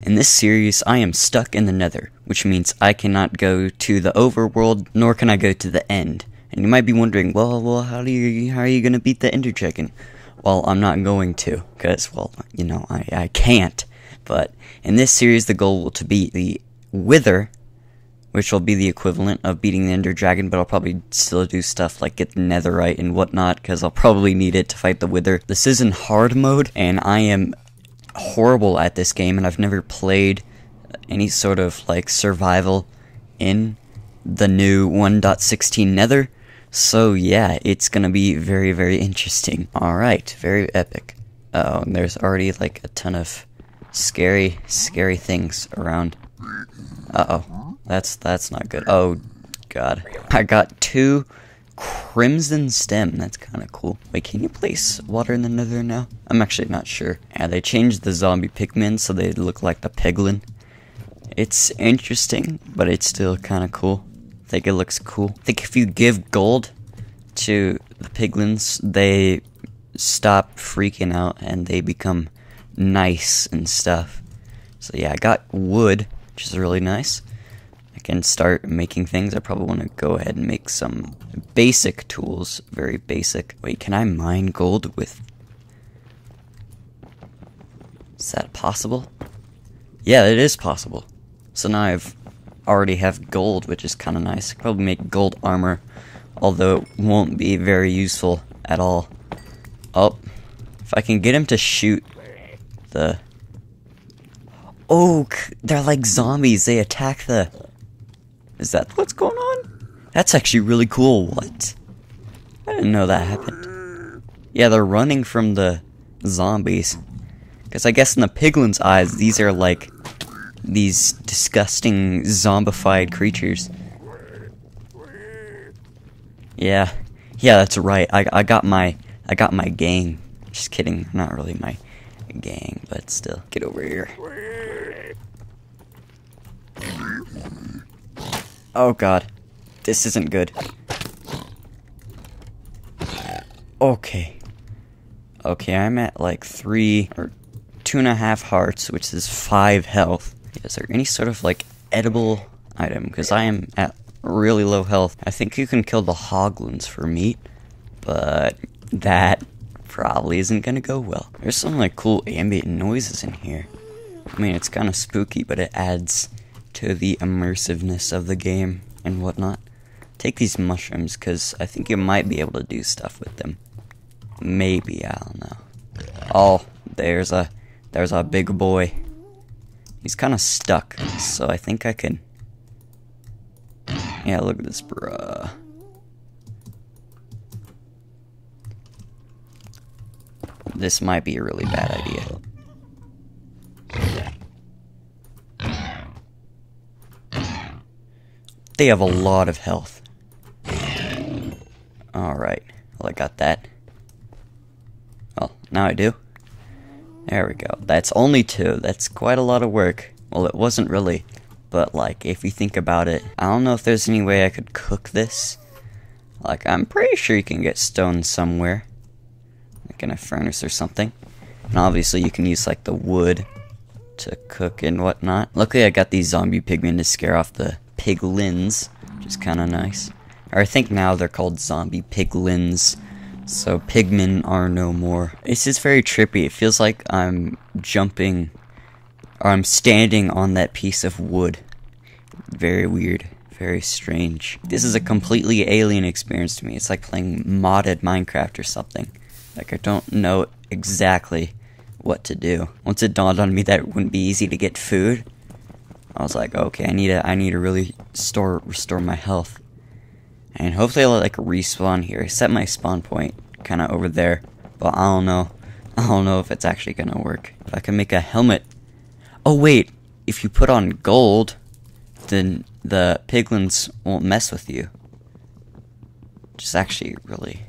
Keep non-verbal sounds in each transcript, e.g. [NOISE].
In this series, I am stuck in the nether, which means I cannot go to the overworld, nor can I go to the end. And you might be wondering, well, well, how do you, how are you gonna beat the Ender Dragon? Well, I'm not going to, cause, well, you know, I, I can't. But in this series, the goal will to beat the Wither, which will be the equivalent of beating the Ender Dragon, but I'll probably still do stuff like get the Netherite and whatnot, because I'll probably need it to fight the Wither. This is in hard mode, and I am horrible at this game, and I've never played any sort of like survival in the new 1.16 Nether. So yeah, it's gonna be very, very interesting. Alright, very epic. oh, and there's already like a ton of scary, scary things around. Uh-oh. That's that's not good. Oh god. I got two Crimson Stem. That's kind of cool. Wait, can you place water in the nether now? I'm actually not sure. Yeah, they changed the zombie pigmen so they look like the piglin. It's interesting, but it's still kind of cool. I think it looks cool. I think if you give gold to the piglins, they stop freaking out and they become nice and stuff. So yeah, I got wood, which is really nice. Can start making things. I probably want to go ahead and make some basic tools. Very basic. Wait, can I mine gold with... Is that possible? Yeah, it is possible. So now I've already have gold, which is kind of nice. Probably make gold armor, although it won't be very useful at all. Oh, if I can get him to shoot the... Oh, they're like zombies. They attack the is that what's going on? That's actually really cool. What? I didn't know that happened. Yeah, they're running from the zombies. Because I guess in the piglin's eyes, these are like these disgusting zombified creatures. Yeah. Yeah, that's right. I, I got my I got my gang. Just kidding. Not really my gang, but still. Get over here. Oh god. This isn't good. Okay. Okay, I'm at like three or two and a half hearts, which is five health. Is there any sort of like edible item? Because I am at really low health. I think you can kill the hoglins for meat, but that probably isn't gonna go well. There's some like cool ambient noises in here. I mean, it's kind of spooky, but it adds to the immersiveness of the game and whatnot. Take these mushrooms, because I think you might be able to do stuff with them. Maybe, I don't know. Oh, there's a, there's a big boy. He's kind of stuck, so I think I can... Yeah, look at this, bruh. This might be a really bad idea. They have a lot of health. Alright. Well, I got that. Well, now I do. There we go. That's only two. That's quite a lot of work. Well, it wasn't really. But, like, if you think about it, I don't know if there's any way I could cook this. Like, I'm pretty sure you can get stone somewhere. Like in a furnace or something. And obviously you can use, like, the wood to cook and whatnot. Luckily I got these zombie pigmen to scare off the piglins, which is kind of nice. Or I think now they're called zombie piglins, so pigmen are no more. This is very trippy. It feels like I'm jumping, or I'm standing on that piece of wood. Very weird. Very strange. This is a completely alien experience to me. It's like playing modded Minecraft or something. Like, I don't know exactly what to do. Once it dawned on me that it wouldn't be easy to get food, I was like, okay, I need to, I need to really store, restore my health. And hopefully I'll like respawn here. I set my spawn point kind of over there, but I don't know. I don't know if it's actually gonna work. If I can make a helmet. Oh wait, if you put on gold, then the piglins won't mess with you. Which is actually really,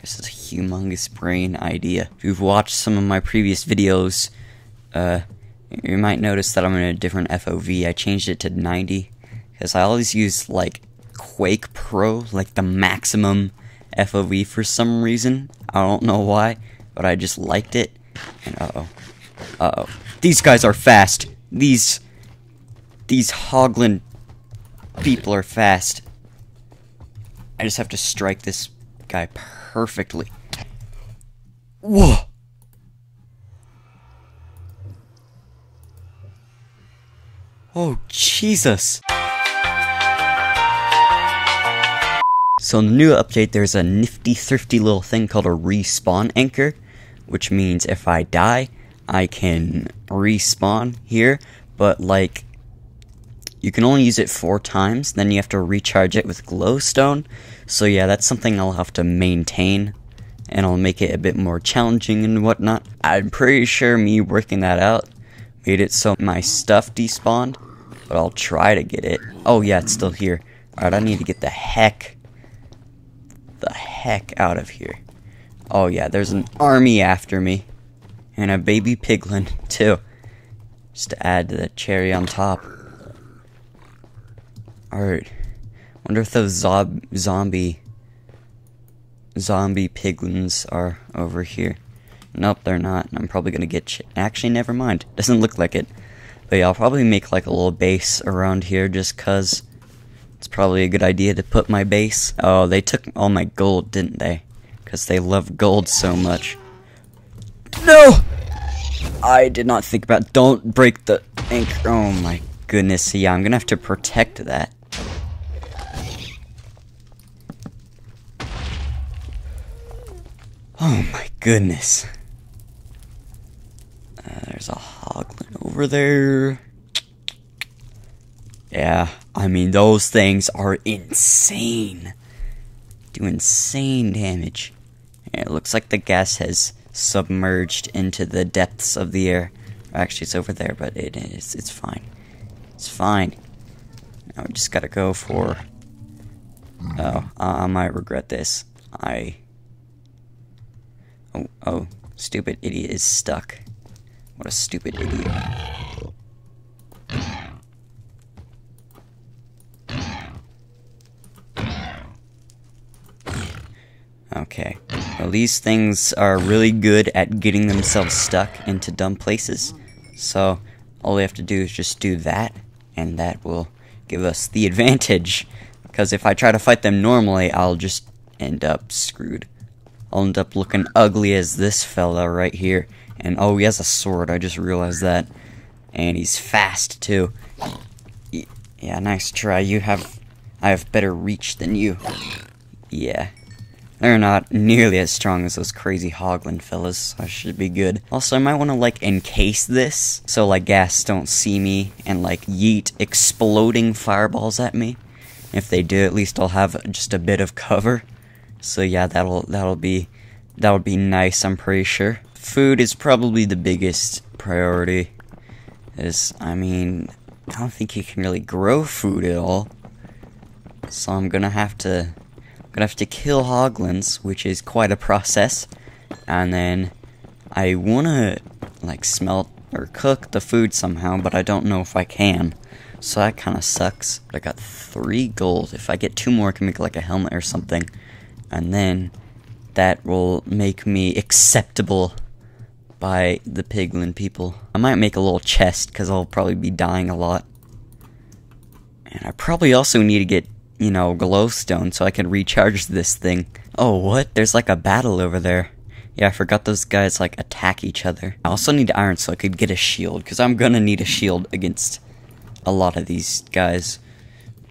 this is a humongous brain idea. If you've watched some of my previous videos, uh, you might notice that I'm in a different FOV. I changed it to 90 because I always use like Quake Pro, like the maximum FOV for some reason. I don't know why, but I just liked it. And uh oh, uh oh, these guys are fast. These these Hoglin people are fast. I just have to strike this guy perfectly. Whoa! Oh, Jesus! So in the new update, there's a nifty, thrifty little thing called a respawn anchor, which means if I die, I can respawn here, but like, you can only use it four times, then you have to recharge it with glowstone, so yeah, that's something I'll have to maintain, and I'll make it a bit more challenging and whatnot. I'm pretty sure me working that out made it so my stuff despawned, but I'll try to get it. Oh yeah, it's still here. Alright, I need to get the heck, the heck out of here. Oh yeah, there's an army after me. And a baby piglin, [LAUGHS] too. Just to add to the cherry on top. Alright. Wonder if those zob zombie zombie piglins are over here. Nope, they're not. I'm probably gonna get actually never mind. Doesn't look like it. But yeah, I'll probably make like a little base around here just cause it's probably a good idea to put my base. Oh, they took all my gold, didn't they? Because they love gold so much. No! I did not think about- don't break the anchor. Oh my goodness, yeah, I'm gonna have to protect that. Oh my goodness. Uh, there's a hoglin over there. Yeah, I mean, those things are insane. Do insane damage. Yeah, it looks like the ghast has submerged into the depths of the air. Actually, it's over there, but it is. It's fine. It's fine. Now we just gotta go for. Oh, I might regret this. I Oh, oh, stupid idiot is stuck. What a stupid idiot. Okay. Well, these things are really good at getting themselves stuck into dumb places. So, all we have to do is just do that, and that will give us the [LAUGHS] advantage. Because if I try to fight them normally, I'll just end up screwed. I'll end up looking ugly as this fella right here. And oh, he has a sword, I just realized that. And he's fast, too. Yeah, nice try. You have... I have better reach than you. Yeah. They're not nearly as strong as those crazy Hoglin fellas, I should be good. Also, I might want to, like, encase this, so, like, ghasts don't see me and, like, yeet exploding fireballs at me. If they do, at least I'll have just a bit of cover. So yeah, that'll that'll be that would be nice. I'm pretty sure. Food is probably the biggest priority. Is I mean, I don't think you can really grow food at all. So I'm gonna have to I'm gonna have to kill hoglins, which is quite a process. And then I wanna like smelt or cook the food somehow, but I don't know if I can. So that kind of sucks. But I got three gold. If I get two more, I can make like a helmet or something and then that will make me acceptable by the piglin people. I might make a little chest because I'll probably be dying a lot. And I probably also need to get, you know, glowstone so I can recharge this thing. Oh, what? There's like a battle over there. Yeah, I forgot those guys like attack each other. I also need iron so I could get a shield because I'm gonna need a shield against a lot of these guys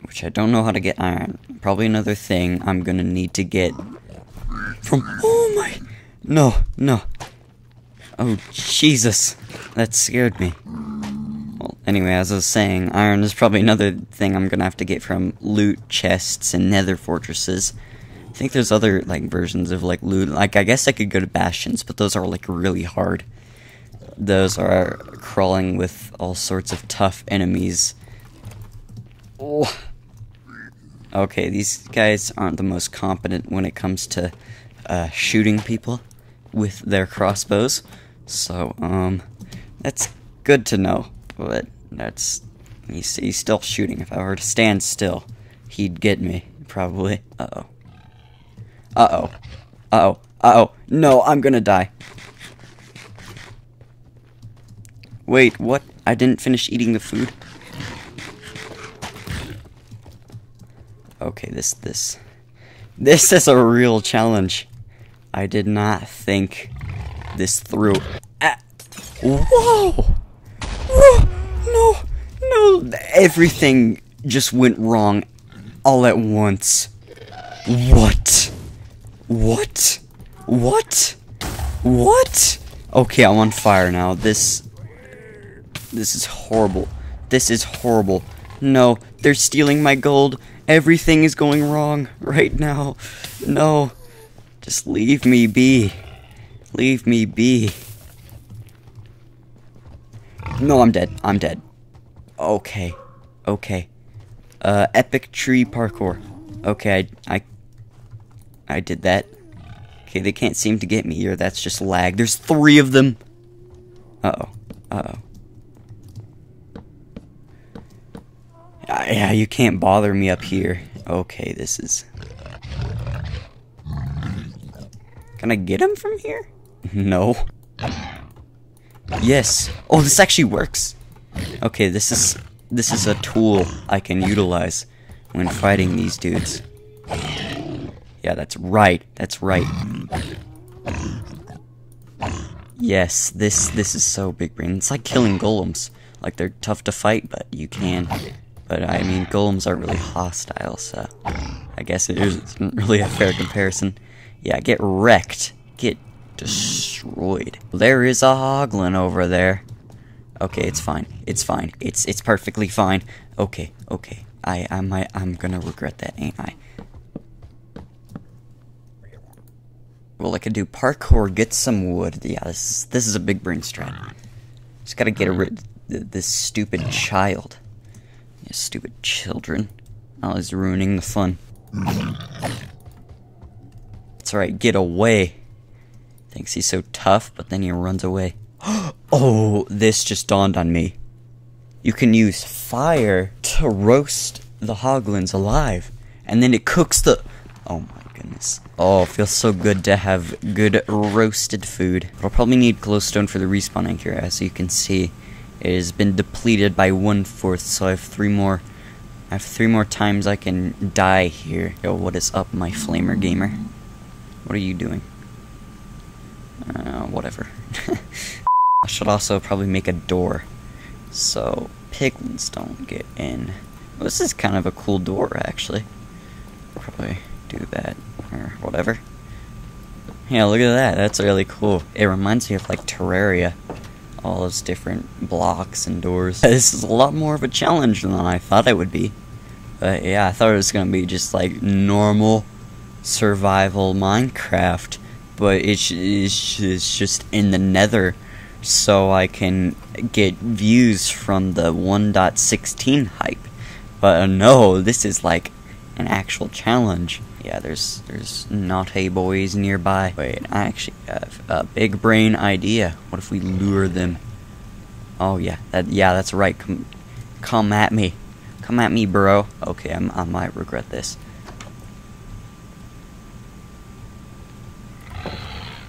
which I don't know how to get iron. Probably another thing I'm gonna need to get from. Oh my! No, no. Oh, Jesus. That scared me. Well, anyway, as I was saying, iron is probably another thing I'm gonna have to get from loot chests and nether fortresses. I think there's other, like, versions of, like, loot. Like, I guess I could go to bastions, but those are, like, really hard. Those are crawling with all sorts of tough enemies. Oh. Okay, these guys aren't the most competent when it comes to uh, shooting people with their crossbows. So, um, that's good to know. But that's he's, he's still shooting. If I were to stand still, he'd get me probably. Uh oh. Uh oh. Uh oh. Uh oh. No, I'm gonna die. Wait, what? I didn't finish eating the food. Okay, this, this, this is a real challenge. I did not think this through. Ah. Whoa! Whoa! No, no, everything just went wrong all at once. What? What? What? What? Okay, I'm on fire now. This... This is horrible. This is horrible. No, they're stealing my gold. Everything is going wrong right now. No. Just leave me be. Leave me be. No, I'm dead. I'm dead. Okay. Okay. Uh, epic tree parkour. Okay, I, I, I did that. Okay, they can't seem to get me, or that's just lag. There's three of them. Uh-oh. Uh-oh. Uh, yeah, you can't bother me up here. Okay, this is... Can I get him from here? No. Yes. Oh, this actually works. Okay, this is this is a tool I can utilize when fighting these dudes. Yeah, that's right. That's right. Yes, this this is so big brain. It's like killing golems. Like they're tough to fight, but you can. But I mean, golems aren't really hostile, so I guess it isn't really a fair comparison. Yeah, get wrecked. Get destroyed. There is a hoglin over there. Okay, it's fine. It's fine. It's it's perfectly fine. Okay, okay. I I might I'm gonna regret that, ain't I? Well, I could do parkour, get some wood. Yeah, this is this is a big brain strat. Just gotta get rid of this stupid child. You stupid children. Always ruining the fun. That's right, get away. Thinks he's so tough, but then he runs away. [GASPS] oh, this just dawned on me. You can use fire to roast the hoglins alive, and then it cooks the. Oh my goodness. Oh, feels so good to have good roasted food. I'll probably need glowstone for the respawn here, as you can see. It has been depleted by one fourth, so I have three more. I have three more times I can die here. Yo, what is up, my flamer gamer? What are you doing? Uh, whatever. [LAUGHS] I should also probably make a door so piglins don't get in. This is kind of a cool door, actually. Probably do that, or whatever. Yeah, look at that. That's really cool. It reminds me of, like, Terraria. All those different blocks and doors. [LAUGHS] This is a lot more of a challenge than I thought it would be. But yeah, I thought it was gonna be just, like, normal survival Minecraft but it's, it's, it's just in the nether so I can get views from the 1.16 hype. But uh, no, this is like an actual challenge. Yeah, there's there's naughty boys nearby. Wait, I actually have a big brain idea. What if we lure them? Oh yeah, that yeah, that's right. Come, come at me, come at me, bro. Okay, I'm, I might regret this.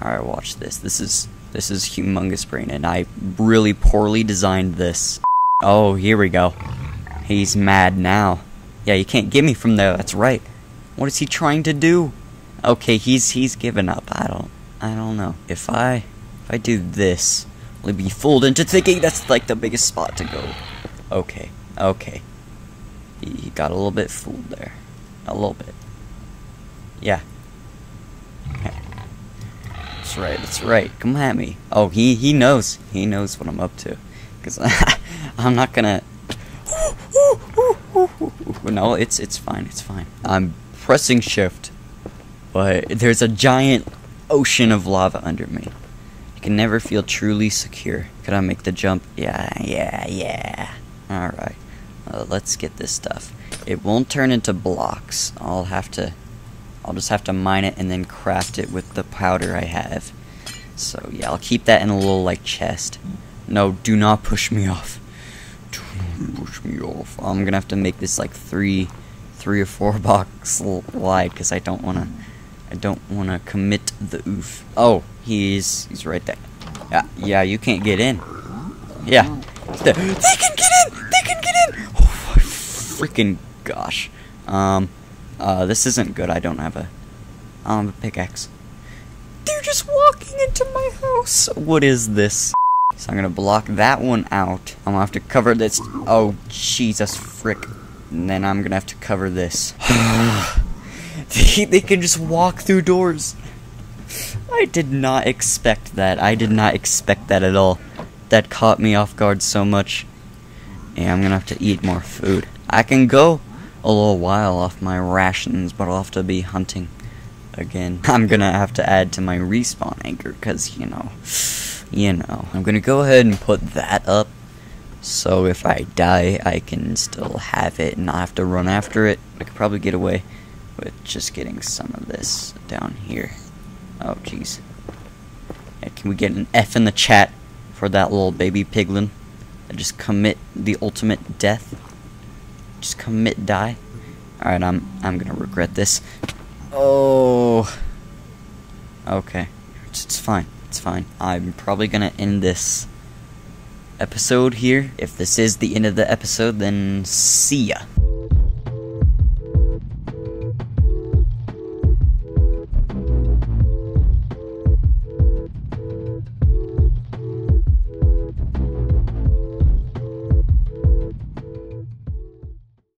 Alright, watch this. This is this is humongous brain, and I really poorly designed this. Oh, here we go. He's mad now. Yeah, you can't get me from there, that's right. What is he trying to do? Okay, he's he's given up. I don't I don't know. If I if I do this, will be fooled into thinking that's like the biggest spot to go? Okay, okay. He, he got a little bit fooled there. A little bit. Yeah, that's right, that's right. Come at me. Oh, he he knows. He knows what I'm up to. Cause [LAUGHS] I'm not gonna. [LAUGHS] no, it's it's fine. It's fine. I'm pressing shift, but there's a giant ocean of lava under me. You can never feel truly secure. Could I make the jump? Yeah, yeah, yeah. All right. Uh, let's get this stuff. It won't turn into blocks. I'll have to I'll just have to mine it and then craft it with the powder I have. So yeah, I'll keep that in a little like chest. No, do not push me off. Do not push me off. I'm gonna have to make this like three, three or four [LAUGHS] blocks wide because I don't wanna, I don't wanna commit the oof. Oh, he's he's right there. Yeah, yeah, you can't get in. Yeah. They can get in! They can get in! Oh my freaking gosh. Um, uh, this isn't good. I don't have a, I don't have a pickaxe. They're just walking into my house. What is this? So I'm gonna block that one out. I'm gonna have to cover this. Oh, Jesus frick. And then I'm gonna have to cover this. [SIGHS] they, they can just walk through doors. I did not expect that. I did not expect that at all. That caught me off guard so much. Yeah, I'm gonna have to eat more food. I can go a little while off my rations, but I'll have to be hunting again. [LAUGHS] I'm gonna have to add to my respawn anchor, because, you know, you know. I'm gonna go ahead and put that up, so if I die, I can still have it and not have to run after it. I could probably get away with just getting some of this down here. Oh, jeez. can we get an F in the chat for that little baby piglin? I just commit the ultimate death. Just commit die. Alright, I'm I'm gonna regret this. Oh Okay. It's, it's fine. It's fine. I'm probably gonna end this episode here. If this is the end of the episode, then see ya.